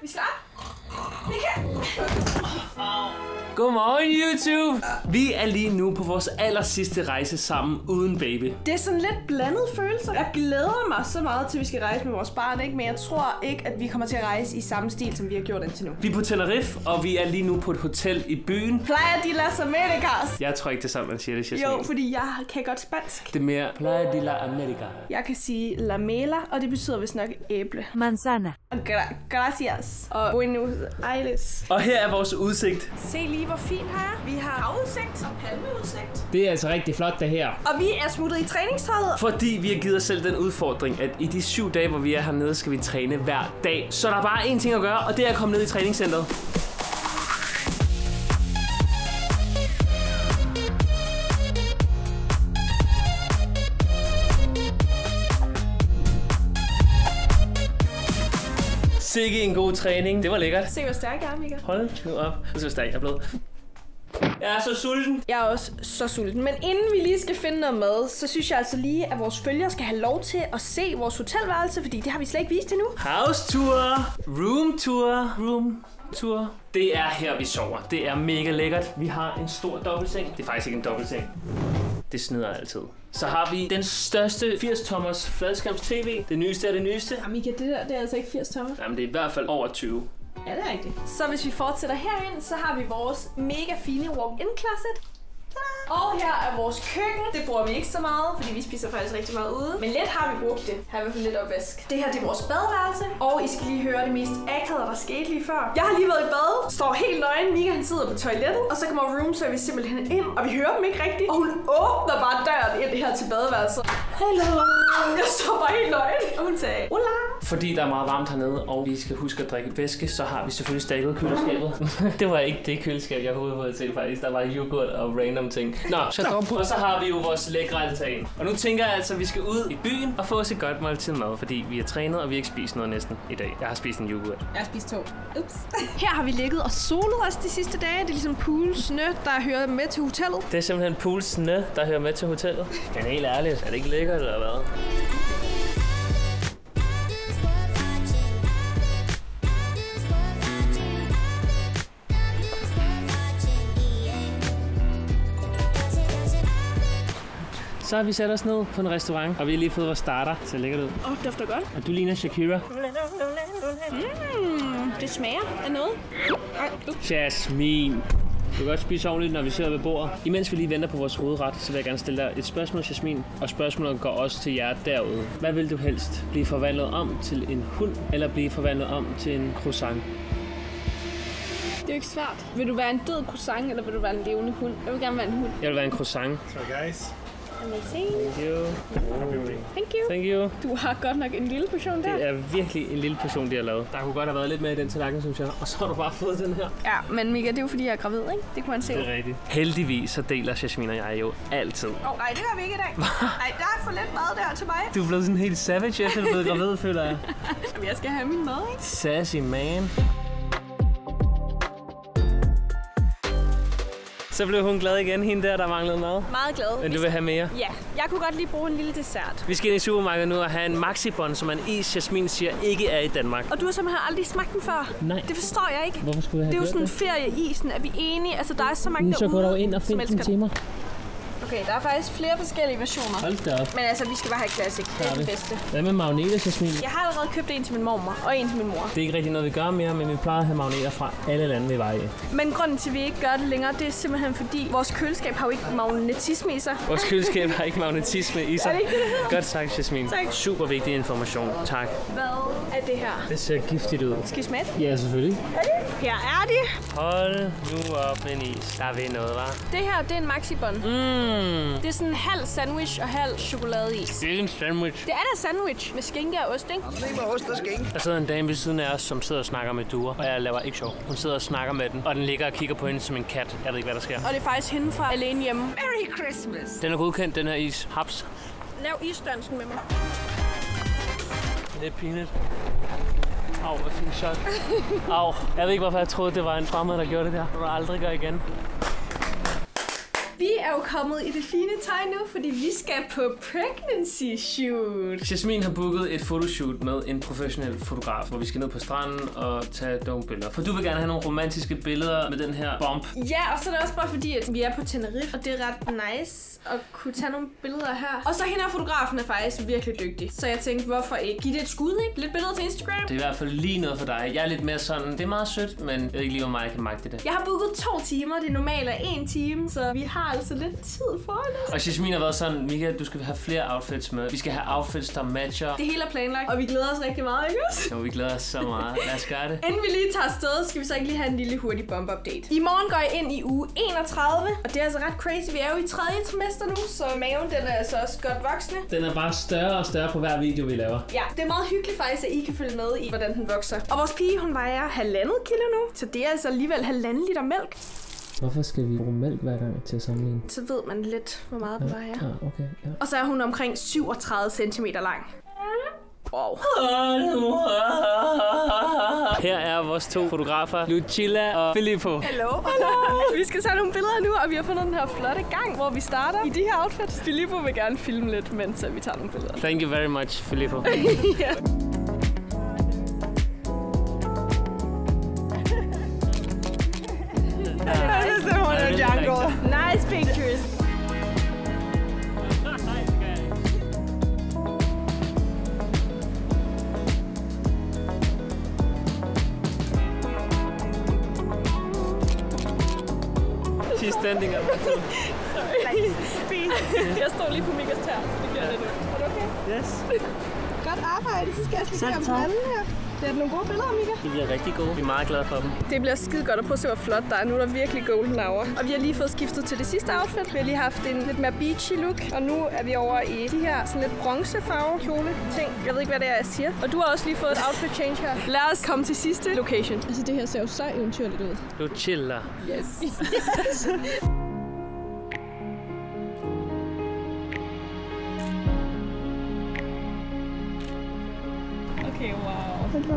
vi skal op. Mika. Godmorgen YouTube! Vi er lige nu på vores aller sidste rejse sammen uden baby. Det er sådan lidt blandet følelser. Jeg glæder mig så meget til, at vi skal rejse med vores barn, ikke? men jeg tror ikke, at vi kommer til at rejse i samme stil, som vi har gjort indtil nu. Vi er på Tenerife, og vi er lige nu på et hotel i byen. Playa de las Americas. Jeg tror ikke, det er sådan, man siger det, Jasmin. Jo, fordi jeg kan godt spansk. Det er mere Playa de la America. Jeg kan sige la mela, og det betyder vist nok æble. Manzana. Og gra- gracias. Og buenos Aires. Og her er vores udsigt. Se lige, hvor fint her er. Vi har havudsigt og palmeudsigt. Det er altså rigtig flot, det her. Og vi er smuttet i træningstøjet. Fordi vi har givet os selv den udfordring, at i de syv dage, hvor vi er hernede, skal vi træne hver dag. Så der er bare én ting at gøre, og det er at komme ned i træningscenteret. Sikke en god træning. Det var lækkert. Se, hvor stærk jeg er, Mika. Hold nu op. Det så stærk jeg er blevet. Jeg er så sulten. Jeg er også så sulten. Men inden vi lige skal finde noget mad, så synes jeg altså lige, at vores følgere skal have lov til at se vores hotelværelse, fordi det har vi slet ikke vist endnu. House tour, room tour, room tour. Det er her, vi sover. Det er mega lækkert. Vi har en stor dobbeltseng. Det er faktisk ikke en dobbeltseng. Det snyder altid. Så har vi den største 80-tommers fladskærms tv. Det nyeste er det nyeste. Ja, Mika, det der det er altså ikke 80 tommer. Jamen, det er i hvert fald over 20. Ja, det er rigtigt. Så hvis vi fortsætter herind, så har vi vores mega fine walk-in closet. Og her er vores køkken. Det bruger vi ikke så meget, fordi vi spiser faktisk rigtig meget ude. Men lidt har vi brugt det. Her er i hvert fald lidt opvask. Det her det er vores badeværelse. Og I skal lige høre det mest akavede, der skete lige før. Jeg har lige været i bad. Står helt nøgen. Mika han sidder på toilettet. Og så kommer room service simpelthen ind. Og vi hører dem ikke rigtigt. Og hun åbner bare døren ind her til badeværelset. Hallo. Jeg står bare helt nøgen. Og hun sagde, Hola. Fordi der er meget varmt hernede, og vi skal huske at drikke væske, så har vi selvfølgelig stakket køleskabet. det var ikke det køleskab, jeg hovedet på til faktisk. Der var yoghurt og random ting. Nå, så, og så har vi jo vores lækre altan. Og nu tænker jeg altså, at vi skal ud i byen og få os et godt måltid mad, fordi vi har trænet, og vi har ikke spist noget næsten i dag. Jeg har spist en yoghurt. Jeg har spist to. Ups. Her har vi ligget og solet os de sidste dage. Det er ligesom pool, snø, der hører med til hotellet. Det er simpelthen poolsne, der hører med til hotellet. Men helt ærligt, er det ikke lækkert eller hvad? Så har vi sat os ned på en restaurant, og vi har lige fået vores starter. Det ser lækkert ud. Åh, oh, dufter godt. Og du ligner Shakira. Mm, det smager af noget. Jasmin. Du kan godt spise ordentligt, når vi sidder ved bordet. Imens vi lige venter på vores hovedret, så vil jeg gerne stille dig et spørgsmål, Jasmin. Og spørgsmålet går også til jer derude. Hvad vil du helst? Blive forvandlet om til en hund, eller blive forvandlet om til en croissant? Det er jo ikke svært. Vil du være en død croissant, eller vil du være en levende hund? Jeg vil gerne være en hund. Jeg vil være en croissant. So guys, Amazing. Thank you. Thank you. Thank you. Du har godt nok en lille portion der. Det er virkelig en lille portion, de har lavet. Der kunne godt have været lidt mere i den tallerken, synes jeg. Og så har du bare fået den her. Ja, men Mika, det er jo fordi, jeg er gravid, ikke? Det kunne man se. Det er rigtigt. Heldigvis så deler Jasmin og jeg jo altid. Åh, oh, nej, det gør vi ikke i dag. Nej, der er for lidt mad der til mig. Du er blevet sådan helt savage, efter du er blevet gravid, føler jeg. Jamen, jeg skal have min mad, ikke? Sassy man. Så blev hun glad igen, hende der, der manglede mad. Meget glad. Men du vil have mere? Ja, jeg kunne godt lige bruge en lille dessert. Vi skal ind i supermarkedet nu og have en maxibon, som en is, Jasmin siger ikke er i Danmark. Og du har simpelthen aldrig smagt den før. Nej. Det forstår jeg ikke. Hvorfor skulle jeg Det er have jo sådan ferieisen. Er vi enige? Altså, der er så mange Så gå derude, dog ind og find den til mig. Okay, der er faktisk flere forskellige versioner. Hold da op. Men altså, vi skal bare have Classic. Det er den vi. bedste. Hvad med magneter, Jasmin? Jeg har allerede købt en til min mormor og en til min mor. Det er ikke rigtig noget, vi gør mere, men vi plejer at have magneter fra alle lande, vi var i. Men grunden til, at vi ikke gør det længere, det er simpelthen fordi, vores køleskab har jo ikke magnetisme i sig. Vores køleskab har ikke magnetisme i sig. Er det ikke det, det? Godt sagt, Jasmin. Tak. Super vigtig information. Tak. Hvad er det her? Det ser giftigt ud. Skal I smage det? Ja, selvfølgelig. Her er de. Hold nu op med is. Der vil noget, var. Det her, det er en maxibon. Mm. Det er sådan en halv sandwich og halv chokoladeis. Det er en sandwich. Det er da sandwich med skinke og ost, ikke? Der sidder en dame ved siden af os, som sidder og snakker med duer. Og jeg laver ikke sjov. Hun sidder og snakker med den. Og den ligger og kigger på hende som en kat. Jeg ved ikke, hvad der sker. Og det er faktisk hende fra Alene Hjemme. Merry Christmas. Den er godkendt, den her is. Haps. Lav isdansen med mig. Det er pinligt. Au, hvad fik chok. Au. Jeg ved ikke, hvorfor jeg troede, det var en fremmed, der gjorde det der. Det vil jeg aldrig gøre igen. Vi er jo kommet i det fine tøj nu, fordi vi skal på pregnancy shoot. Jasmin har booket et fotoshoot med en professionel fotograf, hvor vi skal ned på stranden og tage nogle billeder. For du vil gerne have nogle romantiske billeder med den her bomb. Ja, og så er det også bare fordi, at vi er på Tenerife, og det er ret nice at kunne tage nogle billeder her. Og så hende her fotografen er faktisk virkelig dygtig. Så jeg tænkte, hvorfor ikke? Giv det et skud, ikke? Lidt billeder til Instagram. Det er i hvert fald lige noget for dig. Jeg er lidt mere sådan, det er meget sødt, men jeg ved ikke lige, hvor meget jeg kan magte det. Jeg har booket to timer, det normalt er en time, så vi har altså lidt tid foran os. Og Jasmin har været sådan, Mika, du skal have flere outfits med. Vi skal have outfits, der matcher. Det hele er planlagt, og vi glæder os rigtig meget, ikke også? Jo, vi glæder os så meget. Lad os gøre det. Inden vi lige tager afsted, skal vi så ikke lige have en lille hurtig bomb update. I morgen går jeg ind i uge 31, og det er altså ret crazy. Vi er jo i tredje trimester nu, så maven den er altså også godt voksne. Den er bare større og større på hver video, vi laver. Ja, det er meget hyggeligt faktisk, at I kan følge med i, hvordan den vokser. Og vores pige, hun vejer halvandet kilo nu, så det er altså alligevel halvanden liter mælk. Hvorfor skal vi bruge mælk hver gang til at sammenligne? Så ved man lidt, hvor meget den vejer. Ja, okay. Ja. Og så er hun omkring 37 cm lang. Wow. Her er vores to fotografer, Lucilla og Filippo. Hallo. Hallo. Vi skal tage nogle billeder nu, og vi har fundet den her flotte gang, hvor vi starter i de her outfits. Filippo vil gerne filme lidt, mens vi tager nogle billeder. Thank you very much, Filippo. ja. Standing up. Jeg står lige på Mikas tær, så det gør lidt nu. Er det okay? Yes. Godt arbejde, så skal jeg lige branden her. Det er nogle gode billeder, Mika. De bliver rigtig gode. Vi er meget glade for dem. Det bliver skide godt at prøve at se, hvor flot der er. Nu er der virkelig golden hour. Og vi har lige fået skiftet til det sidste outfit. Vi har lige haft en lidt mere beachy look. Og nu er vi over i de her sådan lidt bronzefarve kjole ting. Jeg ved ikke, hvad det er, jeg siger. Og du har også lige fået et outfit change her. Lad os komme til sidste location. Altså, det her ser jo så eventyrligt ud. Lucilla. Yes. okay,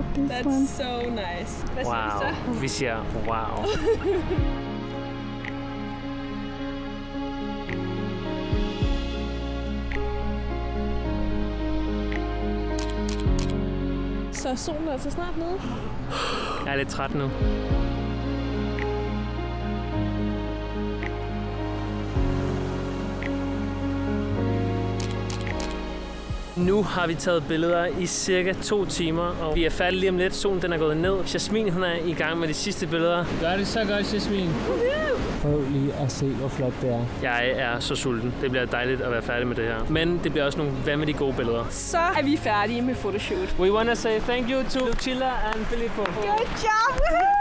love this That's one. so nice. Hvad? Wow. Vi siger wow. Så solen er altså snart nede. Jeg er lidt træt nu. Nu har vi taget billeder i cirka to timer, og vi er færdige lige om lidt. Solen den er gået ned. Jasmin hun er i gang med de sidste billeder. Gør det så godt, Jasmin. Prøv lige at se, hvor flot det er. Jeg er så sulten. Det bliver dejligt at være færdig med det her. Men det bliver også nogle vanvittigt gode billeder. Så er vi færdige med photoshoot. We want to say thank you to Lucilla and Filippo. Good job!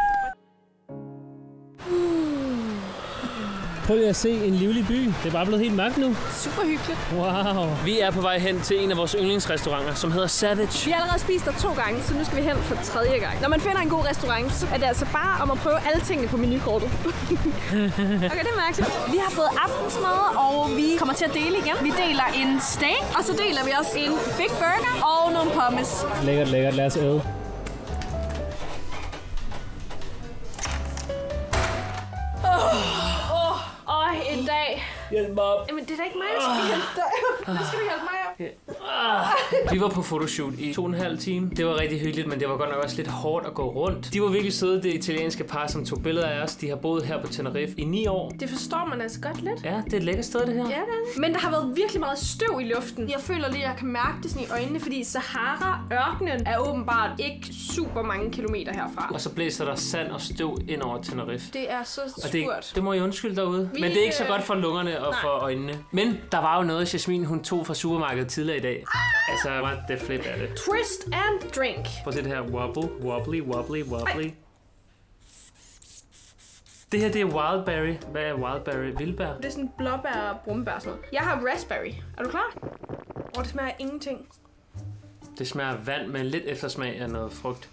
Prøv lige at se en livlig by. Det er bare blevet helt mørkt nu. Super hyggeligt. Wow. Vi er på vej hen til en af vores yndlingsrestauranter, som hedder Savage. Vi har allerede spist der to gange, så nu skal vi hen for tredje gang. Når man finder en god restaurant, så er det altså bare om at prøve alle tingene på menukortet. okay, det er mærkeligt. Vi har fået aftensmad, og vi kommer til at dele igen. Vi deler en steak, og så deler vi også en big burger og nogle pommes. Lækkert, lækkert. Lad os æde. Dag. Hjælp mig op. Jamen, det er da ikke mig, der skal hjælpe dig. Nu skal du hjælpe mig op. Vi var på fotoshoot i to og en halv time. Det var rigtig hyggeligt, men det var godt nok også lidt hårdt at gå rundt. De var virkelig søde, det italienske par, som tog billeder af os. De har boet her på Tenerife i ni år. Det forstår man altså godt lidt. Ja, det er et lækkert sted, det her. Ja, det er. Men der har været virkelig meget støv i luften. Jeg føler lige, at jeg kan mærke det sådan i øjnene, fordi Sahara-ørkenen er åbenbart ikke super mange kilometer herfra. Og så blæser der sand og støv ind over Tenerife. Det er så Og det, surt. det må I undskylde derude. Vi, Men det er ikke så øh, godt for lungerne og nej. for øjnene. Men der var jo noget, Jasmin hun tog fra supermarkedet tidligere i dag. Altså, what the flip er det? Twist and drink. Prøv at se det her. Wobble, wobbly, wobbly, wobbly. Det her, det er wildberry. Hvad er wildberry? Vildbær? Det er sådan blåbær og brumbær sådan noget. Jeg har raspberry. Er du klar? Åh, det smager af ingenting. Det smager af vand med lidt eftersmag af noget frugt.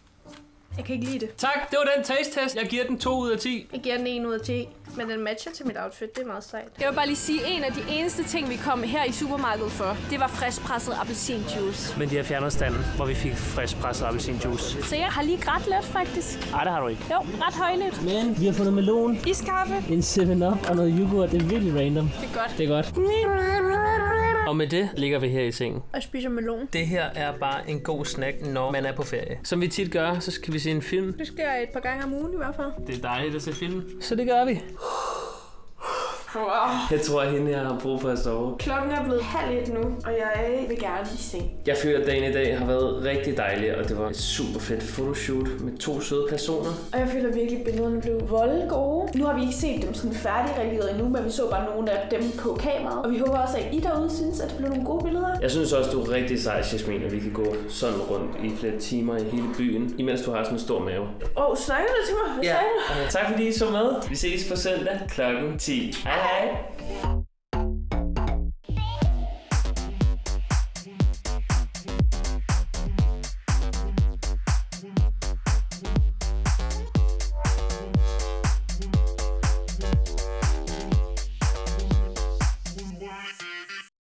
Jeg kan ikke lide det. Tak, det var den taste-test. Jeg giver den 2 ud af 10. Jeg giver den 1 ud af 10, men den matcher til mit outfit. Det er meget sejt. Jeg vil bare lige sige, en af de eneste ting, vi kom her i supermarkedet for, det var friskpresset appelsinjuice. Men de har fjernet standen, hvor vi fik frisk presset appelsinjuice. Så jeg har lige grædt lidt, faktisk. Nej, det har du ikke. Jo, ret højlydt. Men vi har fundet melon, Iskaffe. en 7-Up og noget yoghurt. Det er virkelig random. Det er godt. Det er godt. Og med det ligger vi her i sengen. Og spiser melon. Det her er bare en god snack, når man er på ferie. Som vi tit gør, så skal vi se en film. Det sker et par gange om ugen i hvert fald. Det er dejligt at se film. Så det gør vi. Wow. Jeg tror, at hende her har brug for at sove. Klokken er blevet halv et nu, og jeg vil gerne i seng. Jeg føler, at dagen i dag har været rigtig dejlig, og det var et super fedt fotoshoot med to søde personer. Og jeg føler virkelig, at billederne blev voldgode. Nu har vi ikke set dem sådan færdigredigeret endnu, men vi så bare nogle af dem på kameraet. Og vi håber også, at I derude synes, at det blev nogle gode billeder. Jeg synes også, du er rigtig sej, Jasmin, at vi kan gå sådan rundt i flere timer i hele byen, imens du har sådan en stor mave. Åh, oh, snakker du til mig? Hvad Ja, sagde du? og tak fordi I så med. Vi ses på søndag kl. 10. Hej hej. day.